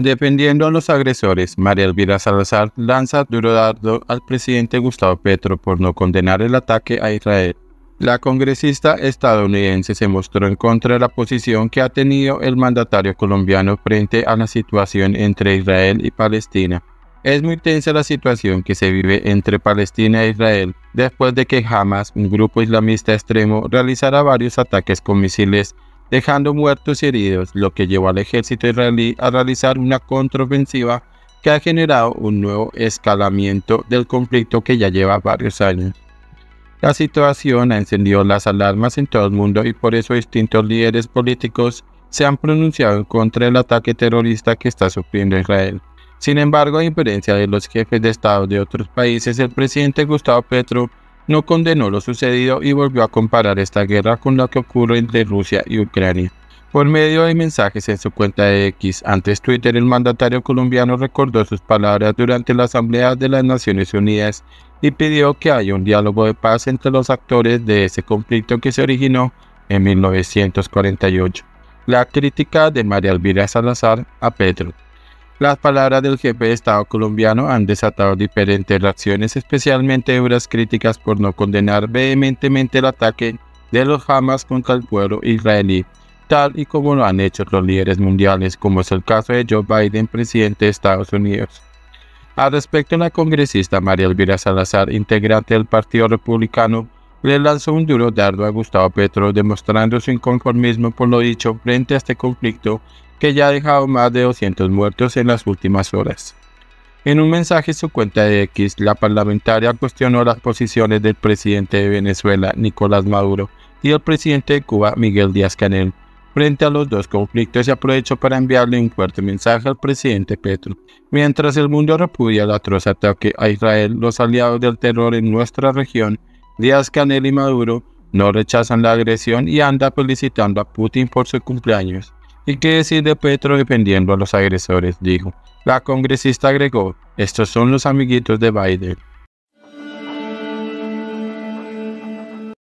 Defendiendo a los agresores, María Elvira Salazar lanza duro dardo al presidente Gustavo Petro por no condenar el ataque a Israel. La congresista estadounidense se mostró en contra de la posición que ha tenido el mandatario colombiano frente a la situación entre Israel y Palestina. Es muy tensa la situación que se vive entre Palestina e Israel después de que Hamas, un grupo islamista extremo, realizara varios ataques con misiles dejando muertos y heridos, lo que llevó al ejército israelí a realizar una contraofensiva que ha generado un nuevo escalamiento del conflicto que ya lleva varios años. La situación ha encendido las alarmas en todo el mundo y por eso distintos líderes políticos se han pronunciado contra del ataque terrorista que está sufriendo Israel. Sin embargo, a diferencia de los jefes de Estado de otros países, el presidente Gustavo Petro no condenó lo sucedido y volvió a comparar esta guerra con lo que ocurre entre Rusia y Ucrania. Por medio de mensajes en su cuenta de X, antes Twitter, el mandatario colombiano recordó sus palabras durante la Asamblea de las Naciones Unidas y pidió que haya un diálogo de paz entre los actores de ese conflicto que se originó en 1948. La crítica de María Elvira Salazar a Petro. Las palabras del jefe de Estado colombiano han desatado diferentes reacciones, especialmente duras críticas por no condenar vehementemente el ataque de los Hamas contra el pueblo israelí, tal y como lo han hecho los líderes mundiales, como es el caso de Joe Biden, presidente de Estados Unidos. Al respecto, la congresista María Elvira Salazar, integrante del Partido Republicano, le lanzó un duro dardo a Gustavo Petro, demostrando su inconformismo por lo dicho frente a este conflicto que ya ha dejado más de 200 muertos en las últimas horas. En un mensaje en su cuenta de X, la parlamentaria cuestionó las posiciones del presidente de Venezuela, Nicolás Maduro, y el presidente de Cuba, Miguel Díaz-Canel, frente a los dos conflictos y aprovechó para enviarle un fuerte mensaje al presidente Petro. Mientras el mundo repudia el atroz ataque a Israel, los aliados del terror en nuestra región, Díaz-Canel y Maduro, no rechazan la agresión y anda felicitando a Putin por su cumpleaños. ¿Y qué decir de Petro defendiendo a los agresores? dijo. La congresista agregó, estos son los amiguitos de Biden.